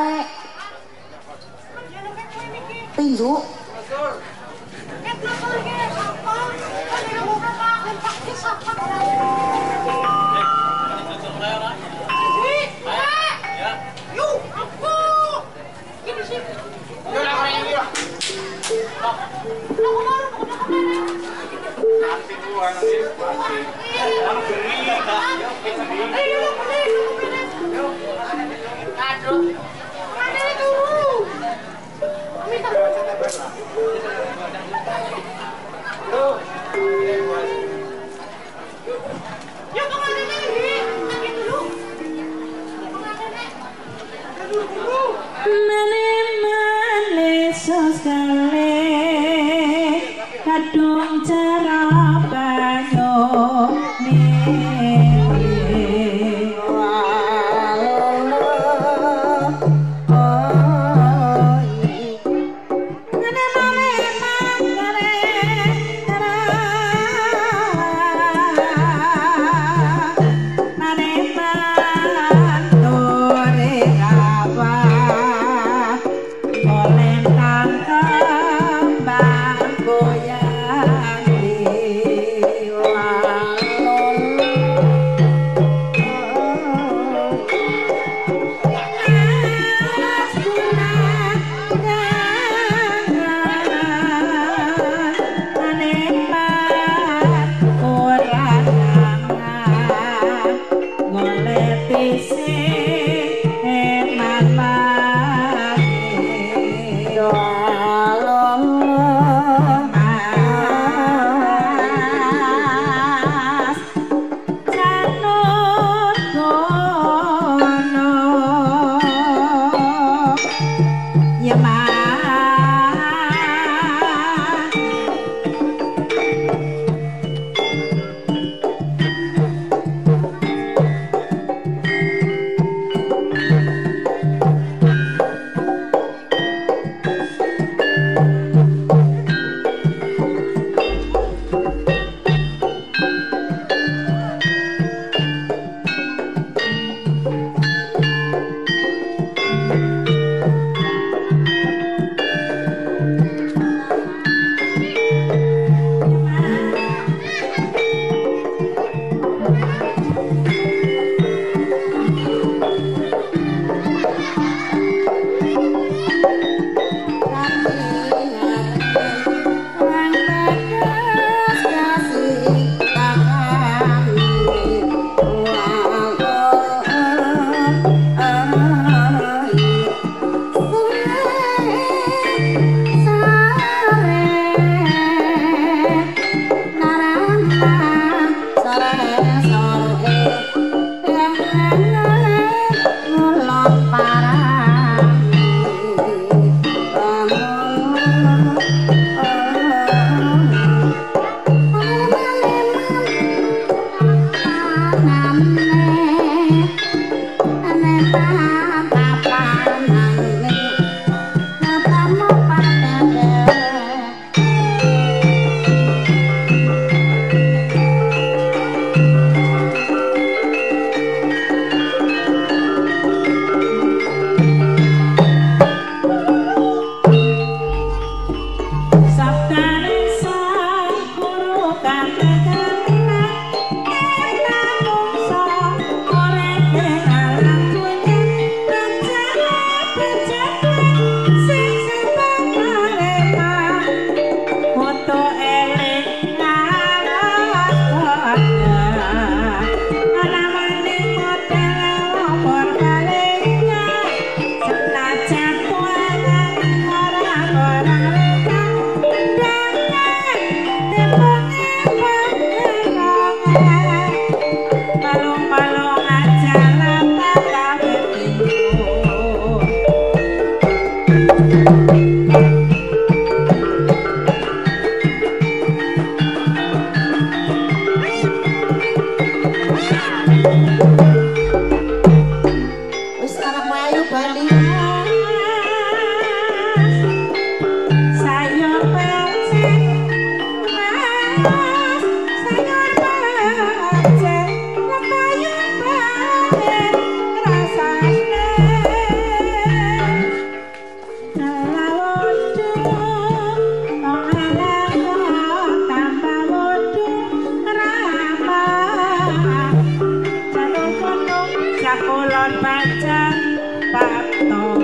Balik karo My. Patoman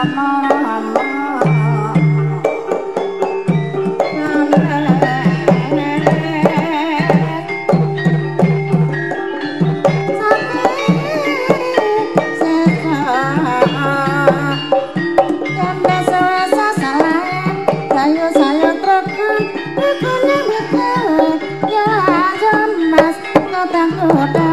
Terima kasih.